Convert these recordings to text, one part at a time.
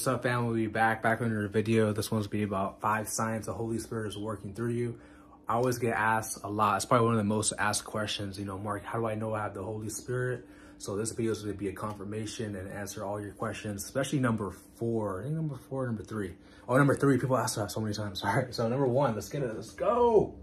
What's up? We'll be back, back on another video. This one's be about five signs the Holy Spirit is working through you. I always get asked a lot. It's probably one of the most asked questions, you know, Mark, how do I know I have the Holy Spirit? So this video is to be a confirmation and answer all your questions, especially number four. I think number four, number three. Oh, number three, people ask that so many times. All right, so number one, let's get it. Let's go.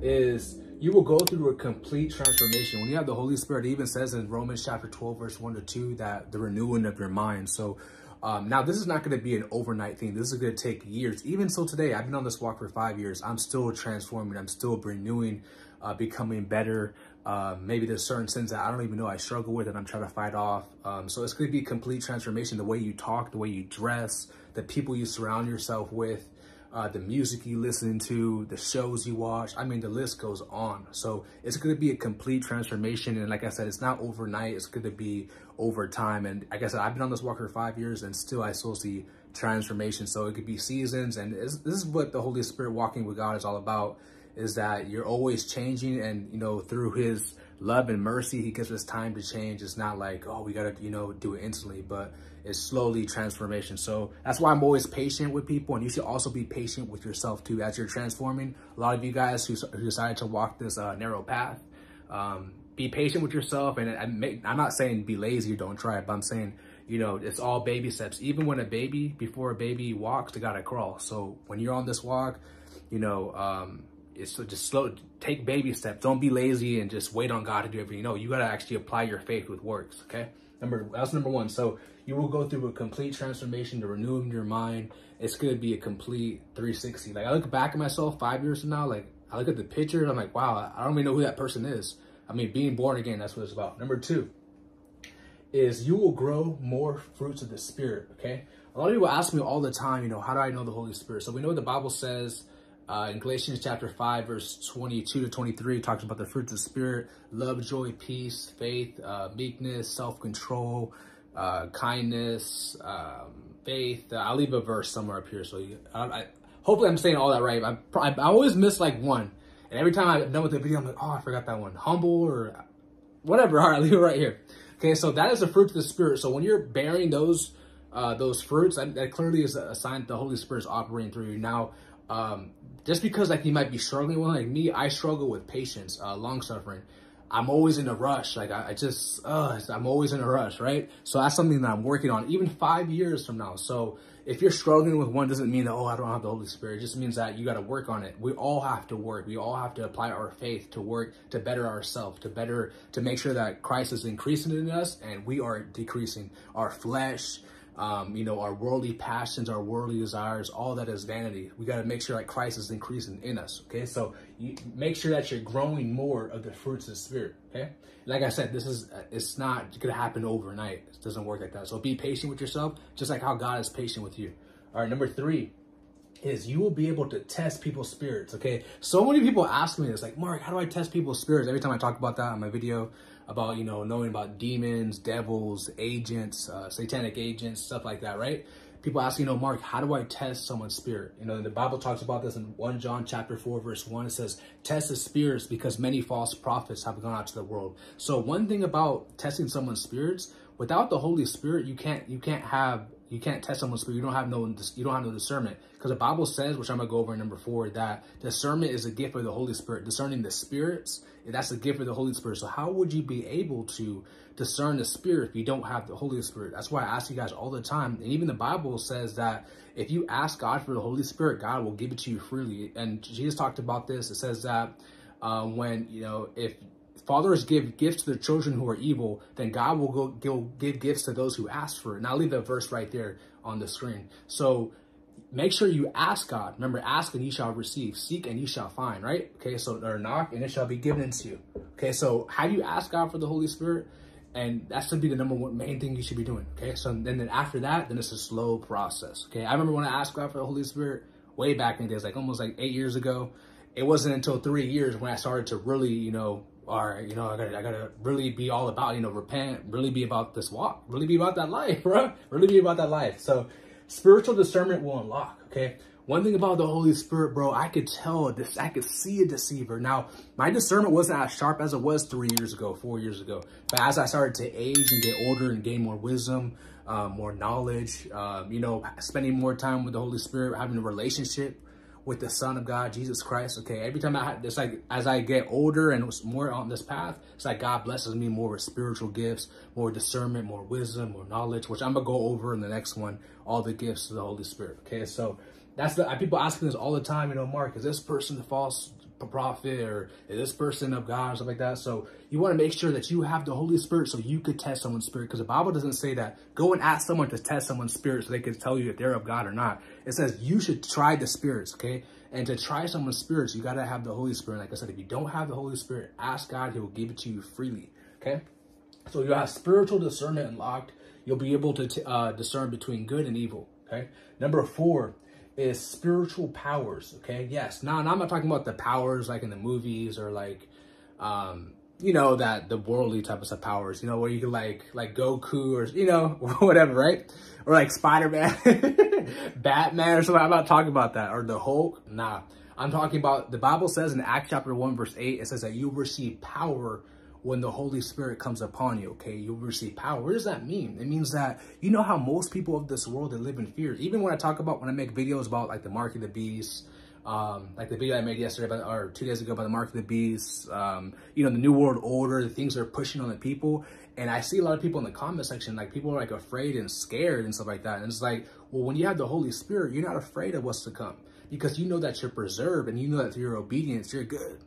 Is you will go through a complete transformation. When you have the Holy Spirit, it even says in Romans chapter 12, verse 1 to 2, that the renewing of your mind. So um, now, this is not going to be an overnight thing. This is going to take years. Even so today, I've been on this walk for five years. I'm still transforming. I'm still renewing, uh, becoming better. Uh, maybe there's certain sins that I don't even know I struggle with and I'm trying to fight off. Um, so it's going to be complete transformation. The way you talk, the way you dress, the people you surround yourself with, uh, the music you listen to, the shows you watch. I mean, the list goes on. So it's going to be a complete transformation. And like I said, it's not overnight. It's going to be over time. And like I said, I've been on this walk for five years and still I still see transformation. So it could be seasons. And this is what the Holy Spirit walking with God is all about is that you're always changing and, you know, through his love and mercy, he gives us time to change. It's not like, oh, we got to, you know, do it instantly, but it's slowly transformation. So that's why I'm always patient with people. And you should also be patient with yourself too, as you're transforming. A lot of you guys who, who decided to walk this uh, narrow path, um, be patient with yourself. And I'm not saying be lazy or don't try it, but I'm saying, you know, it's all baby steps. Even when a baby, before a baby walks, they got to crawl. So when you're on this walk, you know, um, it's so just slow, take baby steps. Don't be lazy and just wait on God to do everything. No, you got to actually apply your faith with works. Okay. Number, that's number one. So you will go through a complete transformation to renewing your mind. It's going to be a complete 360. Like I look back at myself five years from now, like I look at the picture I'm like, wow, I don't even know who that person is. I mean, being born again, that's what it's about. Number two is you will grow more fruits of the spirit. Okay. A lot of people ask me all the time, you know, how do I know the Holy Spirit? So we know what the Bible says uh, in Galatians chapter 5, verse 22 to 23, talks about the fruits of the Spirit, love, joy, peace, faith, uh, meekness, self-control, uh, kindness, um, faith. Uh, I'll leave a verse somewhere up here. So you, I, I, hopefully I'm saying all that right. I, I, I always miss like one. And every time I'm done with the video, I'm like, oh, I forgot that one. Humble or whatever. All right, I'll leave it right here. Okay, so that is the fruit of the Spirit. So when you're bearing those uh, those fruits, that, that clearly is a sign that the Holy Spirit is operating through you. Now, um, just because like you might be struggling with like me, I struggle with patience, uh, long suffering. I'm always in a rush. Like I, I just, uh, I'm always in a rush, right? So that's something that I'm working on even five years from now. So if you're struggling with one, doesn't mean that, oh, I don't have the Holy Spirit. It just means that you got to work on it. We all have to work. We all have to apply our faith to work, to better ourselves, to better, to make sure that Christ is increasing in us and we are decreasing our flesh, um, you know, our worldly passions, our worldly desires, all that is vanity. We got to make sure that Christ is increasing in us. Okay. So you make sure that you're growing more of the fruits of the spirit. Okay. Like I said, this is, it's not to happen overnight. It doesn't work like that. So be patient with yourself, just like how God is patient with you. All right. Number three, is you will be able to test people's spirits, okay? So many people ask me this, like, Mark, how do I test people's spirits? Every time I talk about that on my video, about, you know, knowing about demons, devils, agents, uh, satanic agents, stuff like that, right? People ask, you know, Mark, how do I test someone's spirit? You know, the Bible talks about this in 1 John chapter 4, verse 1. It says, test the spirits because many false prophets have gone out to the world. So one thing about testing someone's spirits, without the Holy Spirit, you can't, you can't have you can't test someone's spirit. You don't have no you don't have no discernment because the Bible says, which I'm gonna go over in number four, that discernment is a gift of the Holy Spirit. Discerning the spirits, that's a gift of the Holy Spirit. So how would you be able to discern the spirit if you don't have the Holy Spirit? That's why I ask you guys all the time. And even the Bible says that if you ask God for the Holy Spirit, God will give it to you freely. And Jesus talked about this. It says that uh, when you know if fathers give gifts to their children who are evil, then God will go give, give gifts to those who ask for it. And I'll leave the verse right there on the screen. So make sure you ask God. Remember, ask and you shall receive. Seek and you shall find, right? Okay, so or knock and it shall be given unto you. Okay, so how do you ask God for the Holy Spirit? And that should be the number one main thing you should be doing. Okay, so then, then after that, then it's a slow process. Okay, I remember when I asked God for the Holy Spirit way back in the days, like almost like eight years ago. It wasn't until three years when I started to really, you know, right, you know, I gotta, I gotta really be all about, you know, repent, really be about this walk, really be about that life, bro. Really be about that life. So spiritual discernment will unlock, okay? One thing about the Holy Spirit, bro, I could tell this, I could see a deceiver. Now, my discernment wasn't as sharp as it was three years ago, four years ago. But as I started to age and get older and gain more wisdom, um, more knowledge, um, you know, spending more time with the Holy Spirit, having a relationship with the Son of God, Jesus Christ. Okay, every time I, it's like as I get older and more on this path, it's like God blesses me more with spiritual gifts, more discernment, more wisdom, more knowledge, which I'm gonna go over in the next one. All the gifts of the Holy Spirit. Okay, so that's the people asking this all the time. You know, Mark, is this person the false prophet or this person of God or stuff like that. So you want to make sure that you have the Holy Spirit so you could test someone's spirit because the Bible doesn't say that go and ask someone to test someone's spirit so they can tell you if they're of God or not. It says you should try the spirits, okay? And to try someone's spirits, you got to have the Holy Spirit. Like I said, if you don't have the Holy Spirit, ask God, he will give it to you freely, okay? So you have spiritual discernment unlocked. You'll be able to uh, discern between good and evil, okay? Number four, is spiritual powers. Okay. Yes. Now, now I'm not talking about the powers like in the movies or like, um, you know, that the worldly type of powers, you know, where you can like, like Goku or, you know, whatever, right? Or like Spider-Man, Batman or something. I'm not talking about that. Or the Hulk. Nah. I'm talking about, the Bible says in Acts chapter 1 verse 8, it says that you receive power when the Holy Spirit comes upon you, okay? You'll receive power. What does that mean? It means that, you know how most people of this world, they live in fear. Even when I talk about, when I make videos about like the mark of the beast, um, like the video I made yesterday about, or two days ago about the mark of the beast, um, you know, the new world order, the things they're pushing on the people. And I see a lot of people in the comment section, like people are like afraid and scared and stuff like that. And it's like, well, when you have the Holy Spirit, you're not afraid of what's to come because you know that you're preserved and you know that through your obedience, you're good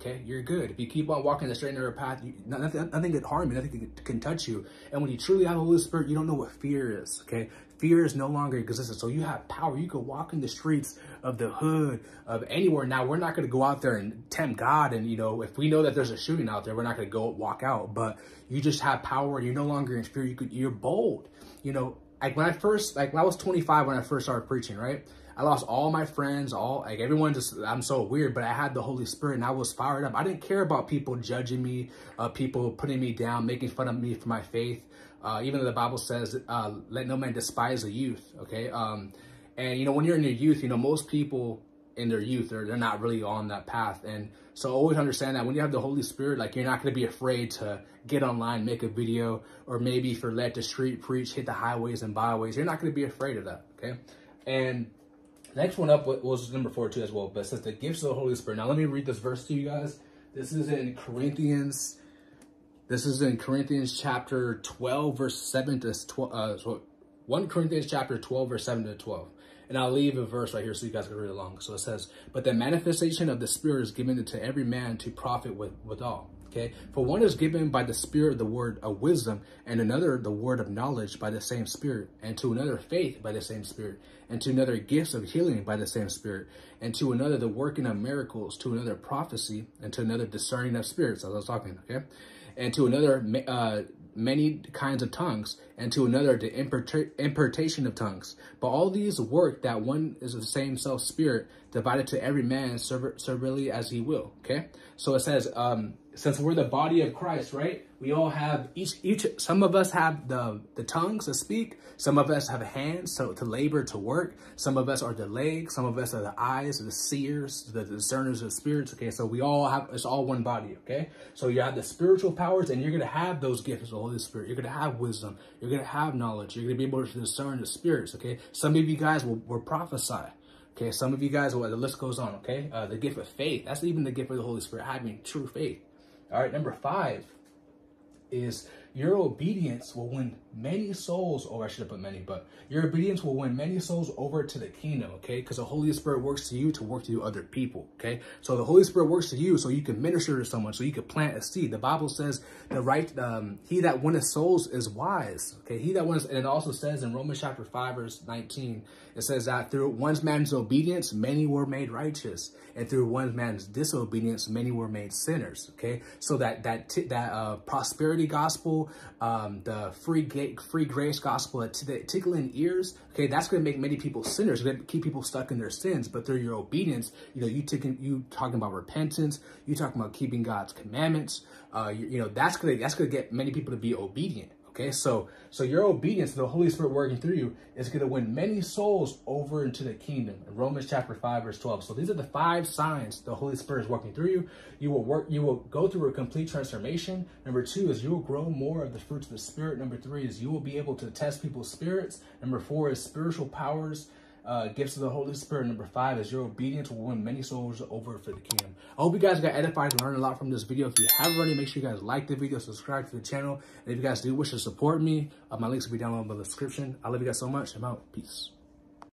okay, you're good. If you keep on walking the straight and narrow path, you, nothing, nothing can harm you, nothing can, can, touch you. And when you truly have the Holy Spirit, you don't know what fear is, okay? Fear is no longer existent. So you have power. You can walk in the streets of the hood, of anywhere. Now, we're not going to go out there and tempt God. And, you know, if we know that there's a shooting out there, we're not going to go walk out. But you just have power you're no longer in fear. You could, you're bold. You know, like when I first, like when I was 25, when I first started preaching, right? I lost all my friends, all like everyone just, I'm so weird, but I had the Holy Spirit and I was fired up. I didn't care about people judging me, uh, people putting me down, making fun of me for my faith. Uh, even though the Bible says, uh, let no man despise the youth. Okay. Um, and you know, when you're in your youth, you know, most people in their youth, they're, they're not really on that path. And so always understand that when you have the Holy Spirit, like you're not going to be afraid to get online, make a video, or maybe if you're led to street preach, hit the highways and byways, you're not going to be afraid of that. Okay. And Next one up was number four too as well, but it says the gifts of the Holy Spirit. Now let me read this verse to you guys. This is in Corinthians. This is in Corinthians chapter 12, verse 7 to 12. Uh, so 1 Corinthians chapter 12, verse 7 to 12. And I'll leave a verse right here so you guys can read along. So it says, But the manifestation of the Spirit is given to every man to profit with, with all. Okay, for one is given by the Spirit the word of wisdom, and another the word of knowledge by the same Spirit, and to another faith by the same Spirit, and to another gifts of healing by the same Spirit, and to another the working of miracles, to another prophecy, and to another discerning of spirits, as I was talking, okay, and to another uh, many kinds of tongues, and to another the impartation of tongues. But all these work that one is the same self spirit, divided to every man servilely as he will. Okay, so it says, um, since we're the body of Christ, right? We all have each each. Some of us have the the tongues to speak. Some of us have hands so to labor to work. Some of us are the legs. Some of us are the eyes, the seers, the discerners of spirits. Okay, so we all have it's all one body. Okay, so you have the spiritual powers, and you're gonna have those gifts of the Holy Spirit. You're gonna have wisdom. You're gonna have knowledge. You're gonna be able to discern the spirits. Okay, some of you guys will, will prophesy. Okay, some of you guys, well, the list goes on, okay? Uh, the gift of faith, that's even the gift of the Holy Spirit, having true faith. All right, number five is your obedience will win many souls, or I should have put many, but your obedience will win many souls over to the kingdom, okay? Because the Holy Spirit works to you to work to other people, okay? So the Holy Spirit works to you so you can minister to someone, so you can plant a seed. The Bible says the right, um, he that winneth souls is wise, okay? He that wins, and it also says in Romans chapter 5, verse 19, it says that through one man's obedience, many were made righteous. And through one man's disobedience, many were made sinners, okay? So that that that uh, prosperity gospel, um, the free free grace gospel that, that tickling ears, okay, that's going to make many people sinners. Going to keep people stuck in their sins. But through your obedience, you know, you taking you talking about repentance, you talking about keeping God's commandments. Uh, you, you know, that's gonna that's gonna get many people to be obedient. Okay, so so your obedience to the Holy Spirit working through you is going to win many souls over into the kingdom. In Romans chapter 5, verse 12. So these are the five signs the Holy Spirit is working through you. You will work, you will go through a complete transformation. Number two is you will grow more of the fruits of the Spirit. Number three is you will be able to test people's spirits. Number four is spiritual powers uh, gifts of the Holy Spirit. Number five is your obedience will win many souls over for the kingdom. I hope you guys got edified and learned a lot from this video. If you haven't already, make sure you guys like the video, subscribe to the channel. And if you guys do wish to support me, uh, my links will be down below in the description. I love you guys so much. I'm out. Peace.